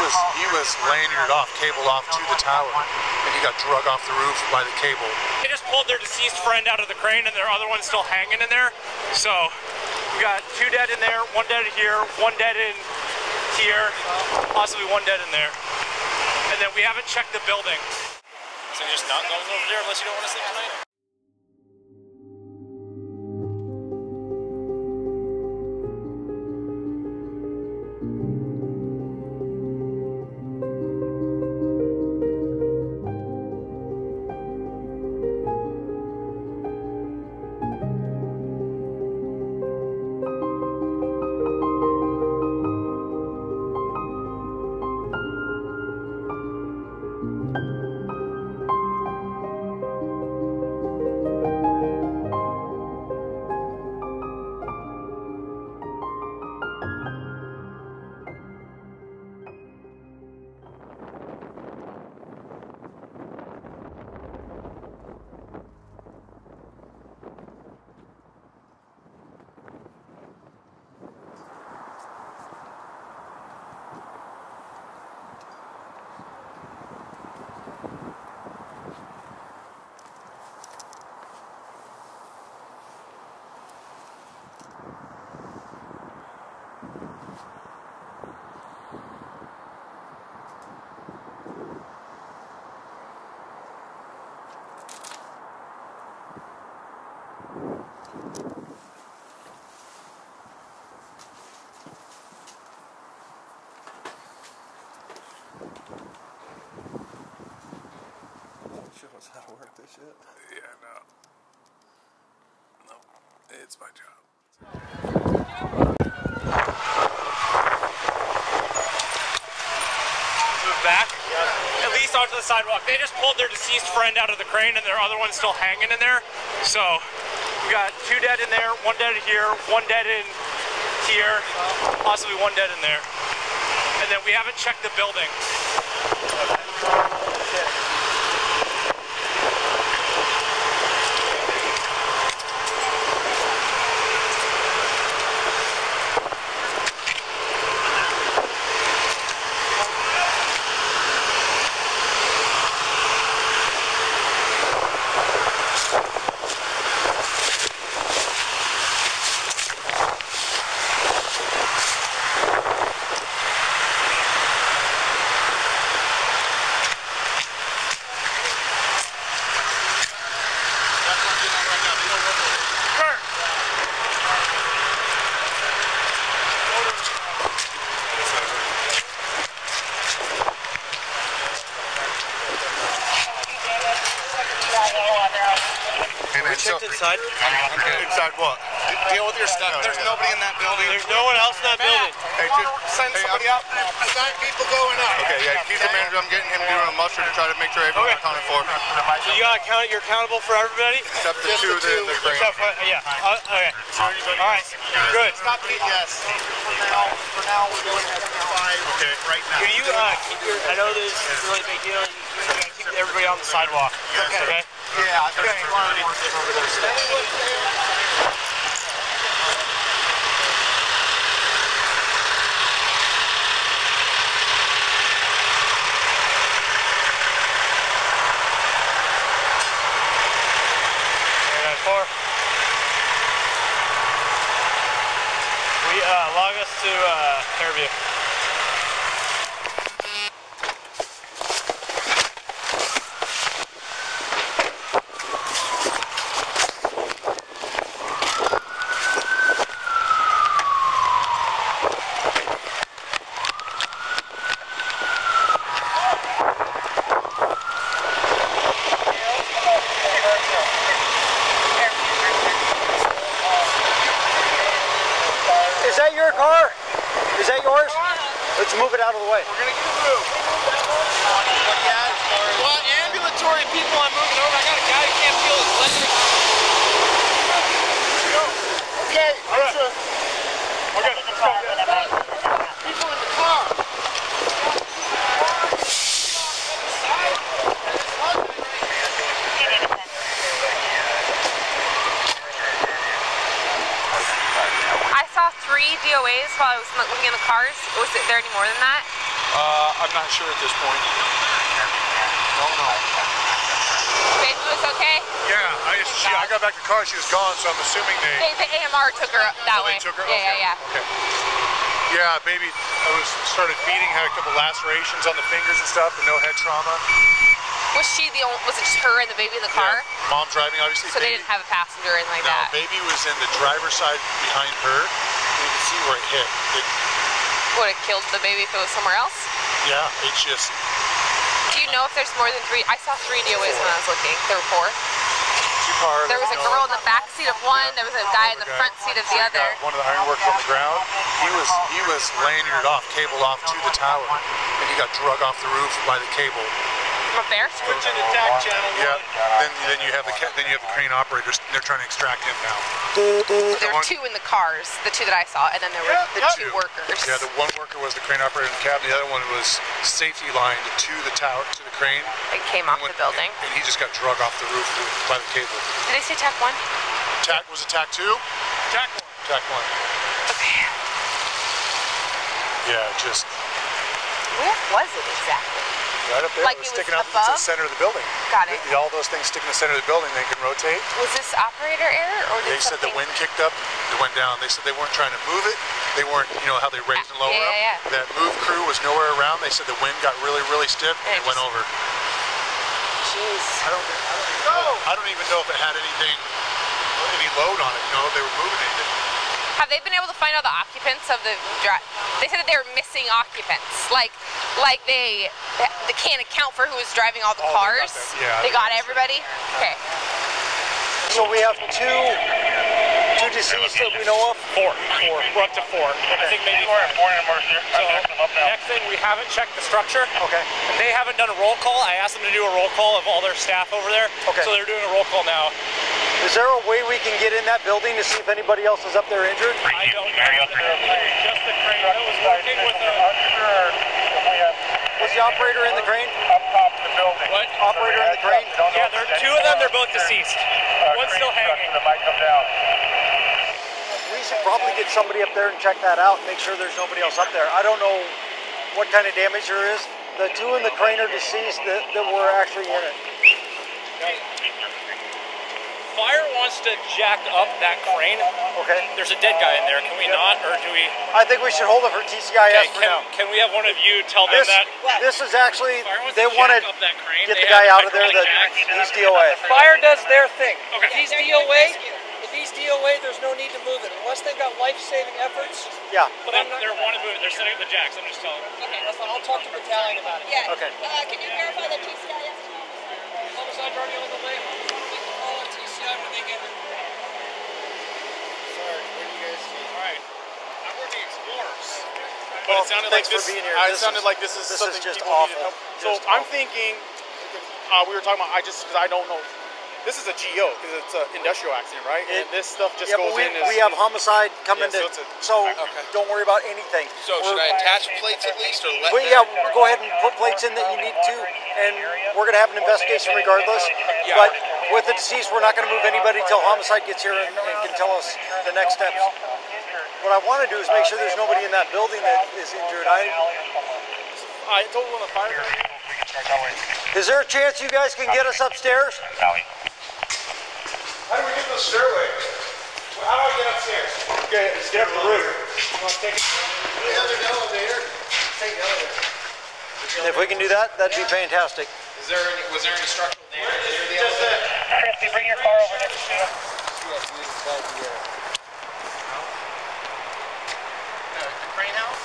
was he was landing it off, cabled off to the tower, and he got drug off the roof by the cable. They just pulled their deceased friend out of the crane, and their other one's still hanging in there. So we got two dead in there, one dead here, one dead in here, possibly one dead in there. And then we haven't checked the building. So you're just not going over there unless you don't want to sleep tonight? Show us how to work this shit. Yeah, no, no, it's my job. Move back. At least onto the sidewalk. They just pulled their deceased friend out of the crane, and their other one's still hanging in there. So we got two dead in there, one dead here, one dead in here, possibly one dead in there. And then we haven't checked the building. Kurt! Hey man, so, inside. inside what? Deal with your stuff. There's nobody in that building. There's no one else in that building. Hey, just Send hey, somebody I'm- out. Sign people going up. Okay, yeah, he's the manager. I'm getting him doing a muster to try to make sure everyone's accounted for, So you got count. You're accountable for everybody. except the two that in the crane. Except for yeah. Uh, okay. All right. Good. Stop the yes. For now, for now, we're going at five. Okay, right now. Can you uh, keep your? I know this is a really big deal. You gotta keep everybody on the sidewalk. Okay. Yeah, okay. over there. We uh, log us to uh, Fairview. Is that your car? Is that yours? Let's move it out of the way. We're gonna get a move. Well, ambulatory people, I'm moving over. I got a guy who can't feel his legs. Okay, let's, uh, Okay. Let's go. people in the car. I saw three DOAs while I was looking in the cars. Was it there any more than that? Uh, I'm not sure at this point. No, no. Baby was okay? Yeah, I, she, I got back to the car, she was gone, so I'm assuming they... They, the AMR took her up that Oh, way. they took her? Yeah, okay. yeah, yeah. Okay. Yeah, baby, I was started feeding, had a couple lacerations on the fingers and stuff, but no head trauma. Was she the only? Was it just her and the baby in the car? Yeah. Mom driving, obviously. So they didn't have a passenger in anything like no, that. baby was in the driver's side behind her. You can see where it hit. It, Would have killed the baby if it was somewhere else. yeah, it's just Do you know if there's more than three? I saw three DOAs when I was looking. There were four. two cars. There was a girl in the back seat of one. There was a guy in the front seat of the other. one of the ironworkers on the ground. He was he was lanyarded off, cabled off to the tower, and he got drug off the roof by the cable. From up there. Switching to tack channel Yeah. Then then you have the then you have the crane operators. They're trying to extract him now. There were two in the cars, the two that I saw, and then there were the two workers. Yeah, the one worker was the crane operator in the cab. The other one was safety lined to the tower to the crane. It came off And the building. And he just got drug off the roof by the cable. Did they say TAC one? Tack was it tack two? Tack one. Tack one. Okay. Yeah, just Where was it exactly? Right up there. Like it was sticking out above? to the center of the building. Got it. The- all those things stick in the center of the building, they can rotate. Was this operator error or They said the wind kicked up, it went down. They said they weren't trying to move it. They weren't, you know, how they raised and lower Yeah, up. yeah, yeah. That move crew was nowhere around. They said the wind got really, really stiff and And it went over. Jeez. I don't, I don't even know. I don't even know if it had anything, any load on it. You know, if they were moving anything. Have they been able to find all the occupants of the drive? They said that they were missing occupants. Like, like they they can't account for who was driving all the Oh, they got cars. Yeah, They they got got everybody. Okay. So we have two, two deceased that we know of. Four. Four. We're up to four. I think maybe four. So, next thing, we haven't checked the structure. Okay. And they haven't done a roll call. I asked them to do a roll call of all their staff over there. Okay. So they're doing a roll call now. Is there a way we can get in that building to see if anybody else is up there injured? I don't know. Just the crane that was working with the. Was the operator in the crane? Up top of the building. What? Operator in the crane? Yeah, there are two of them. They're both deceased. One's still hanging. We should probably get somebody up there and check that out and make sure there's nobody else up there. I don't know what kind of damage there is. The two in the crane are deceased that, that were actually in it. Fire wants to jack up that crane. Okay. There's a dead guy in there. Can we not, or do we? I think we should hold it for TCIS Okay, for can, now. can we have one of you tell them This, that? this is actually, Fire they to want to that crane. get They the guy out of there that he's DOA. Fire does their thing. Okay. If he's DOA, if he's DOA, there's no need to move it unless they've got life-saving efforts. Yeah. But I'm, they're want to move it. They're setting up the jacks. I'm just telling them. Okay, that's fine. I'll talk to battalion about it. Yeah. Okay. Uh, can you verify the TCIS? Homicide already on the way. We can call it TCI when they get here. All right. I'm working Explorers. But Well, it sounded thanks like for this. being here. Uh, This sounded is- like this is this is something just people awful. needed help. So Just I'm awful. thinking, uh, we were talking about, I just, because I don't know, this is a GO, because it's an industrial accident, right? It- and this stuff just Yeah, goes but we, in as... we have homicide coming Yeah, to, so it's a- so okay. don't worry about anything. So should I attach plates at least, or let Well, yeah, we'll go ahead and put plates in that you need to, and we're gonna have an investigation regardless. Yeah. But with the deceased, we're not gonna move anybody till homicide gets here and, and can tell us the next steps. What I wanna do is make sure there's nobody in that building that is injured. I, I told one of the fire is there a chance you guys can get us upstairs? How do we get the stairway? How do I get upstairs? okay, let's get for the roof. If we can do that, that'd be fantastic. Is there any, was there any structural damage near the elevator? The crane house?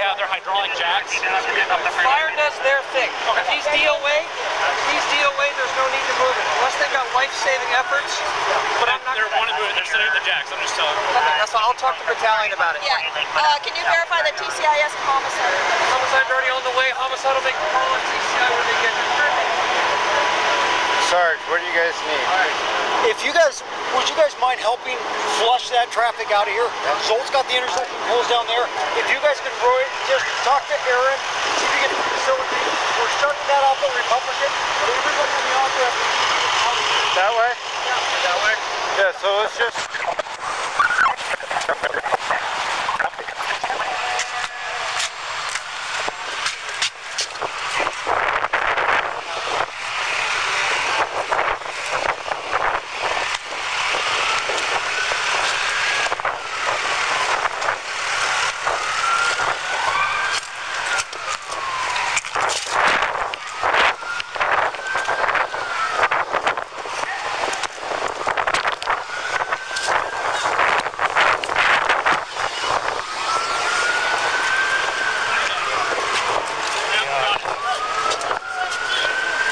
crane. They have their hydraulic jacks. Fire does their thing. If he's DOA, if he's DOA, there's no need to move it. Unless they've got life-saving efforts. But I'm not They're wanting to do it. They're sitting at the jacks. I'm just telling you. Okay, that's fine. I'll talk to battalion about it. Yeah. Uh, can you verify that TCIS and homicide? Homicide's already on the way. Homicide will make a call on TCI when they get there. Sarge, what do you guys need? If you guys, would you guys mind helping flush that traffic out of here? Zolt's got the intersection closed down there. If you guys can Roy, just talk to Aaron, see if you can facilitate. We're starting that off at Republican, but everybody on the off ramp to get out of here. That way? Yeah. That way? Yeah, so let's just.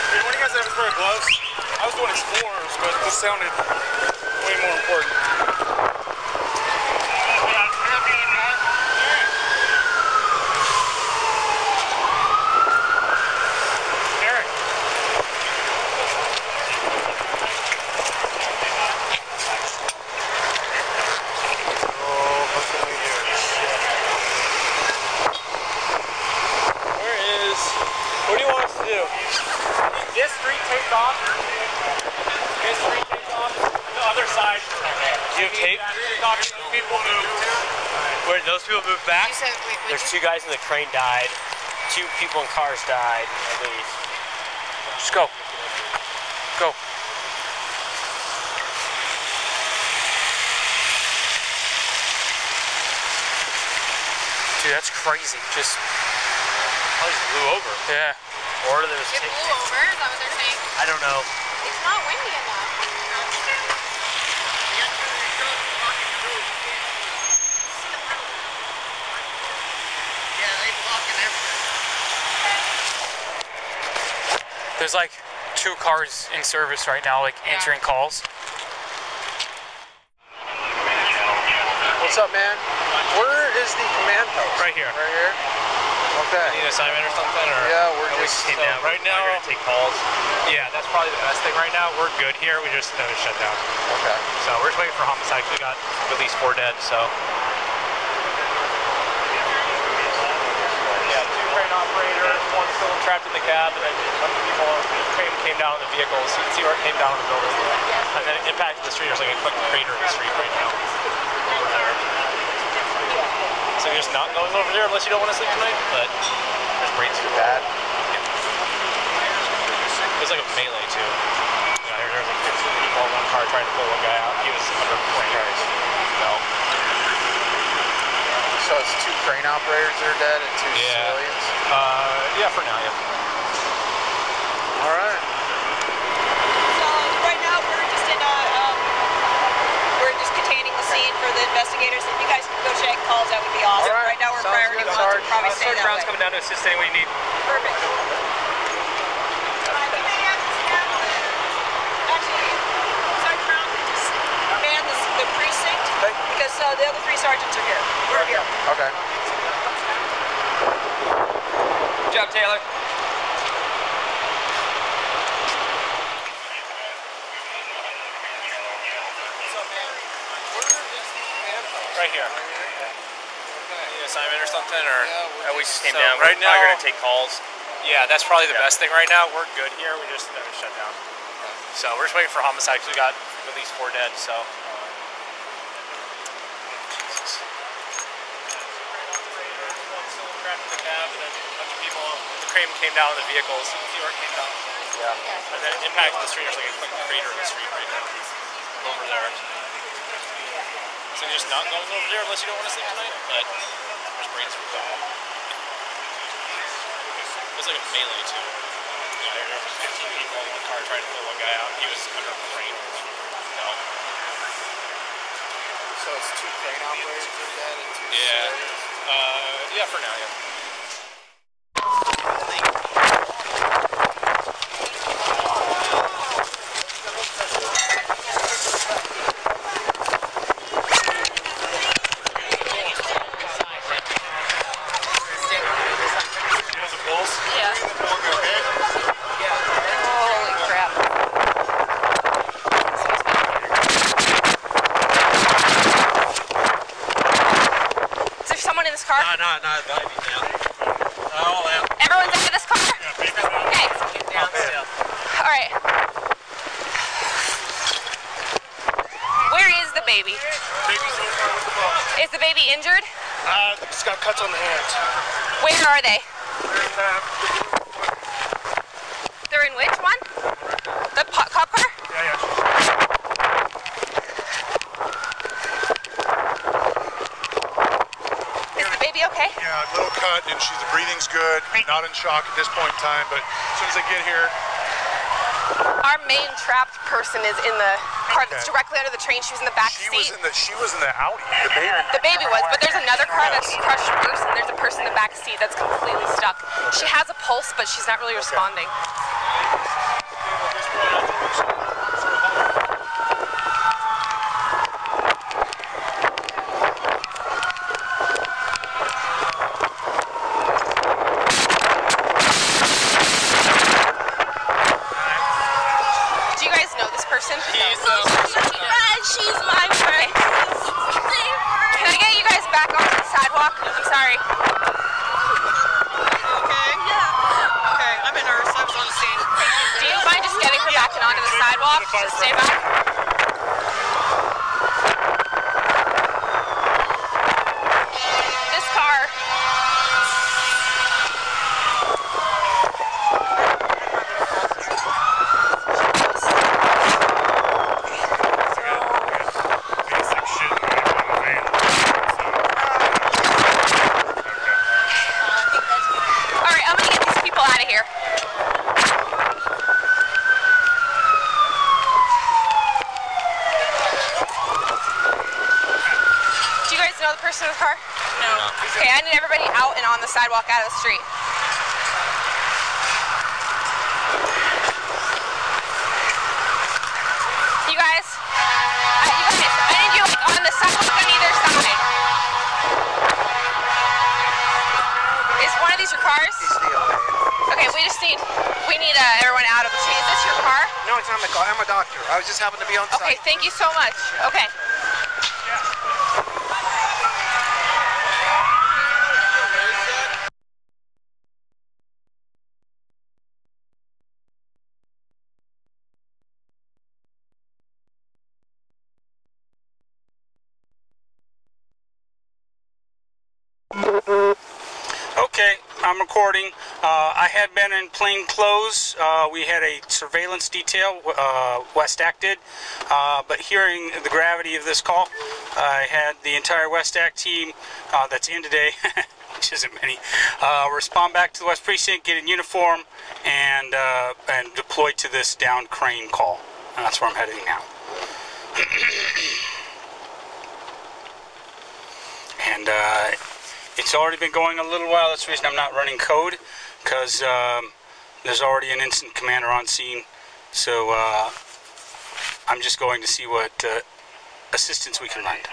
Hey, when you guys ever wear gloves? I was doing explorers, but this sounded way more important. Eric. Where is? What do you want us to do? This street takes off. This street takes off. The other side. Do you have tape? Stop. People move. Where those people moved back? You said, wait, wait, There's two guys in the crane died. Two people in cars died, I believe. Just go. Go. Dude, that's crazy. Just oh, I just blew over. yeah. Or there was. It blew over. Is that what they're saying? I don't know. It's not windy enough. There's like two cars in service right now, like answering calls. What's up, man? Where is the command post? Right here. Right here? Okay. You Need an assignment or something? Or Yeah, we're we just- came so down. right now- We're gonna take calls. Yeah, that's probably the best thing right now. We're good here. We just uh, shut down. Okay. So we're just waiting for homicide. We got at least four dead. So yeah, two crane one still trapped in the cab, and bunch of people. Crane came down in the vehicles. You can see where it came down in the building, and then it impacted the street. There's like a quick crater in the street right now. So you're just not going over there unless you don't want to sleep tonight. But there's brains too bad. There's like a melee too. There, was like 15 people in one car trying to pull one guy out. He was under flames. No. So it's two crane operators that are dead and two Yeah. civilians? Uh, yeah, for now, yeah. All right. So right now we're just in a, um, we're just containing the scene for the investigators. If you guys can go check calls, that would be awesome. All right. Right now we're Sounds priority good, one, so probably Uh, stay Sergeant Brown's way. coming down to assist any way you need. Perfect. Actually, Sergeant Brown can just man the, the precinct because uh, the other three sergeants are here. We're here. Okay. Good job, Taylor. Right here. Any assignment or something, or Uh, we just came So, down. right We're probably now- gonna take calls. yeah, that's probably the Yeah. best thing right now. We're good here. We just shut down. So we're just waiting for homicide because we got at least four dead. So cab, and then a bunch of people, the crane came down on the vehicles, and a came down. Yeah. And then it impacted the street. There's like a quick crater in the street right now. Over there. So you're just not going over there unless you don't want to sleep tonight? But there's brains for that. It was like a melee too. Yeah, there was 15 people in the car trying to pull one guy out. He was under the crane. No. So it's two crane operators in that and two Yeah. Uh, yeah, for now, yeah. Yeah. Holy crap. Is there someone in this car? No, no, no, baby's out. All out. Everyone's out of this car? Okay. All right. Where is the baby? Is the baby injured? Uh, it's got cuts on the hands. Where are they? They're in which one? The po- cop car? Yeah, yeah. Is the baby okay? Yeah, a little cut, and she's the breathing's good. Not in shock at this point in time, but as soon as I get here, Our main trapped person is in the car that's directly under the train. She was in the back she seat. was in the she was in the Audi. The baby. The baby was, but there's another car that's crushed worse, and there's a person in the back seat that's completely stuck. She has a pulse, but she's not really responding. Do you guys know this person? He's, uh, she's my friend. Can I get you guys back onto the sidewalk? I'm sorry. Okay. Yeah. Okay, I'm a nurse. I was on the scene. Do you mind just getting her back and onto the sidewalk? Just stay back. This car. Basic shit in the van. All right, I'm gonna get these people out of here. Do guys know the person in the car? No. Okay, I need everybody out and on the sidewalk out of the street. You guys, uh, you guys, I need you like, on the sidewalk on either side. Is one of these your cars? Okay, we just need we need uh, everyone out of the street. Is this your car? No, it's not my car. I'm a doctor. I was just happened to be on Okay, site. thank you so much. Okay, I had been in plain clothes. Uh, we had a surveillance detail, uh, West Act did. Uh, but hearing the gravity of this call, I had the entire West Act team uh, that's in today, which isn't many, uh, respond back to the West Precinct, get in uniform, and uh, and deploy to this down crane call. And that's where I'm heading now. and uh, it's already been going a little while. That's the reason I'm not running code, because um, there's already an incident commander on scene. So uh, I'm just going to see what uh, assistance we can lend.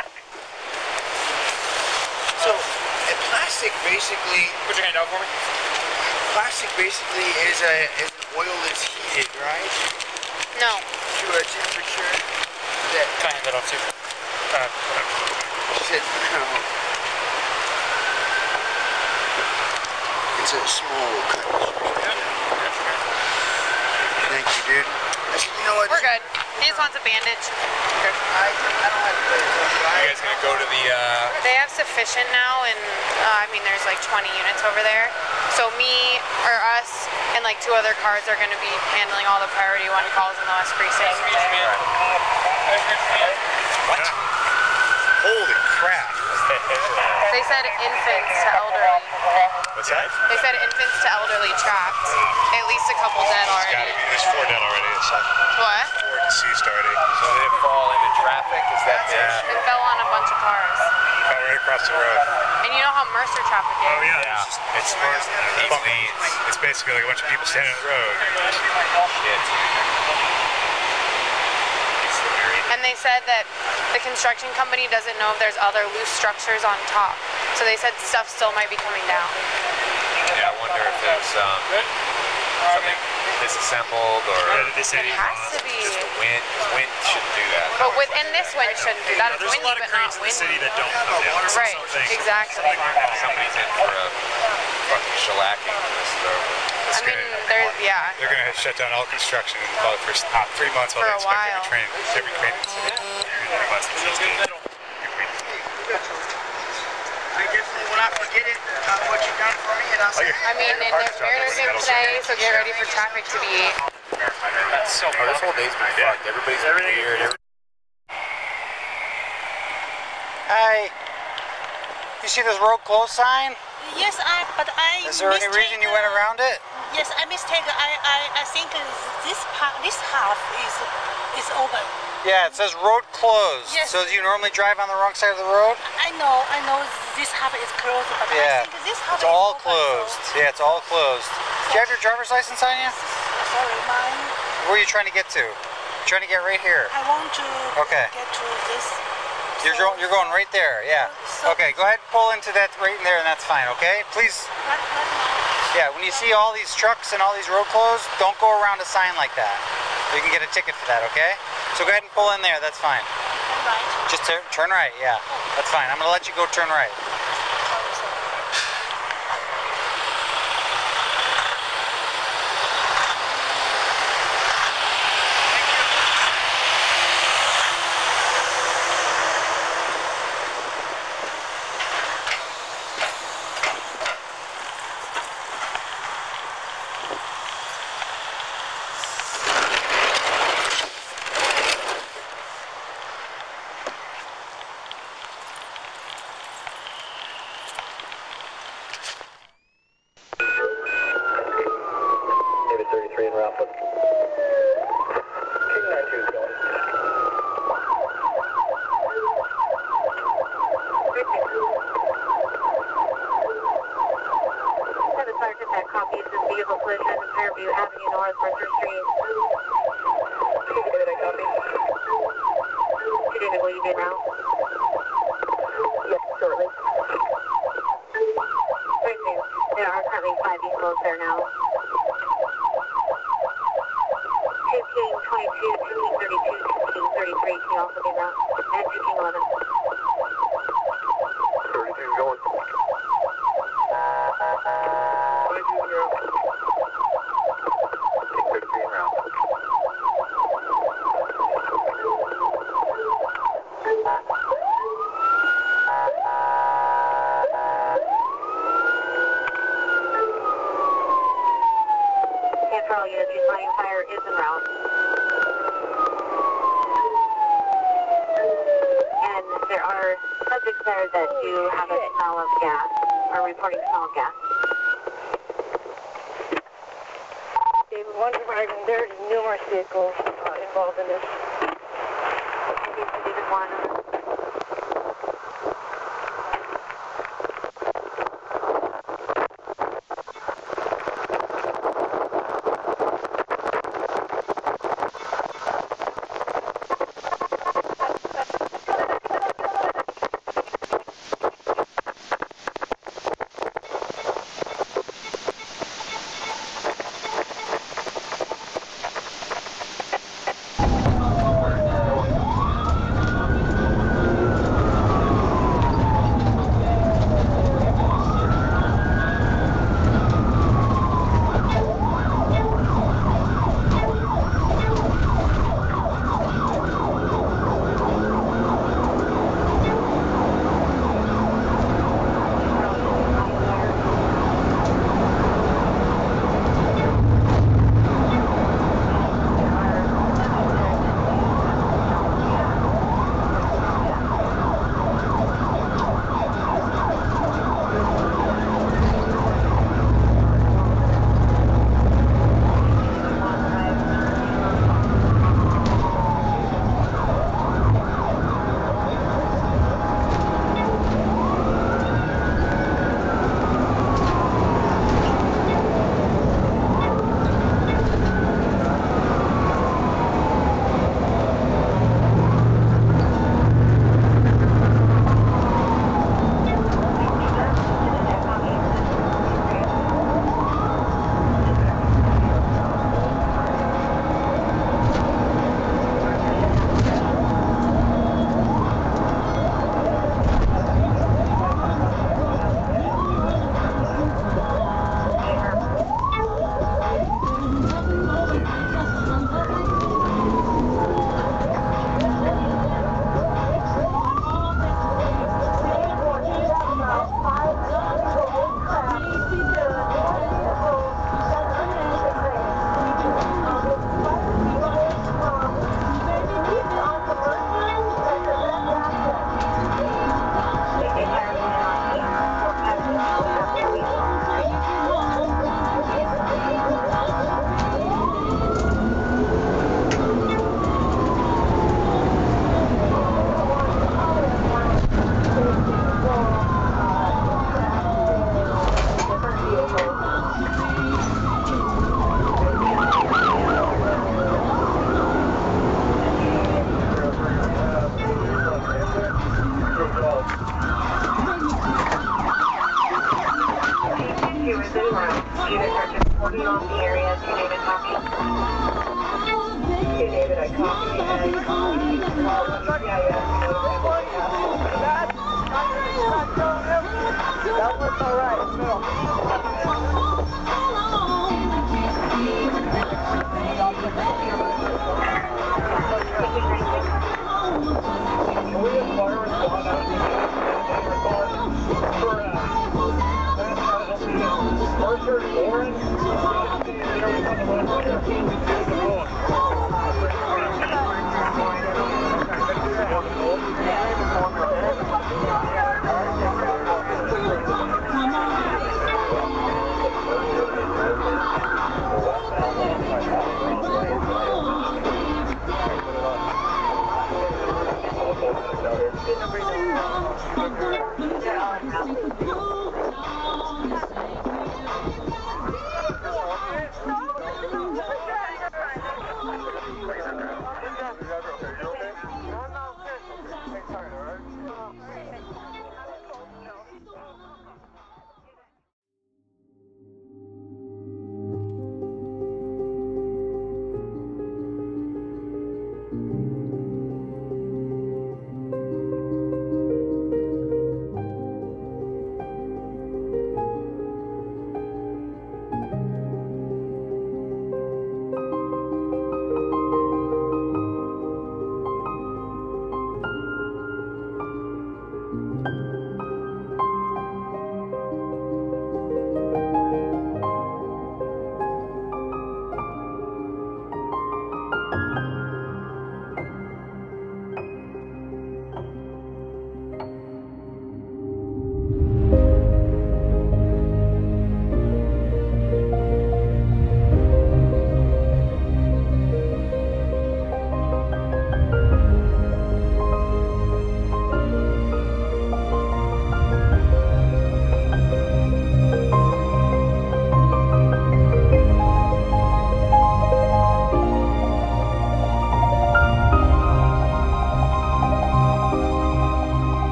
So, a plastic basically, Put your hand out for me. plastic basically is a is an oil that's heated, right? No. To a temperature that Can I hand that off too? Uh, she said no. It's a small cut. Thank you, dude. You know what? We're good. He just wants a bandage. You guys gonna go to the? Uh, They have sufficient now, and uh, I mean, there's like 20 units over there. So me or us and like two other cars are going to be handling all the priority one calls in the West Precinct. What? Holy crap! They said infants to elderly. What's that? They said infants to elderly trapped. At least a couple dead It's gotta already. be. There's four dead already. It's like What? four deceased already. so they didn't fall into traffic. Is that the Yeah. issue? It fell on a bunch of cars. Oh, right across the road. And you know how Mercer traffic is. Oh yeah. It's, just, it's, These it's basically like a bunch of people standing on the road. Shit. And they said that the construction company doesn't know if there's other loose structures on top. So they said stuff still might be coming down. Yeah, I wonder if there's um, something disassembled or Yeah, they It has to be. just the wind. 'cause Wind shouldn't do that. But within this wind shouldn't do that. It's There's a lot of but not cranes in the city that don't come down. Right, exactly. Somebody's in for a fucking shellacking. This though. I mean, there's, yeah. They're gonna shut down all construction in about the first uh, three months while For they a inspect while. every train, every crane in the city. Three months. It's just gonna- I definitely will not forget it, uh, what you've done for me, and I'll say, I mean, and there's Mariners game today, so get ready for traffic to be. That's so. Oh, this whole day's been fucked. Everybody's been weird. Every- Hi. You see this road closed sign? Yes, I. But I. Is there any reason you went uh, around it? Yes, I mistake. I I, I think this part, this half is is open. Yeah, it says road closed. Yes. So do you normally drive on the wrong side of the road? I know, I know this half is closed, but Yeah. I think this half It's is all open, closed. Yeah, it's all closed. Do you have your driver's license on you? Sorry, mine. Where are you trying to get to? trying to get right here. I want to Okay. get to this. You're, go- you're going right there, yeah. Okay, go ahead and pull into that right in there and that's fine, okay? Please, Right, right now. yeah, when you see all these trucks and all these road closed, don't go around a sign like that. You can get a ticket for that, okay? So go ahead and pull in there, that's fine. Turn right. Just turn, turn right, yeah. That's fine. I'm gonna let you go turn right.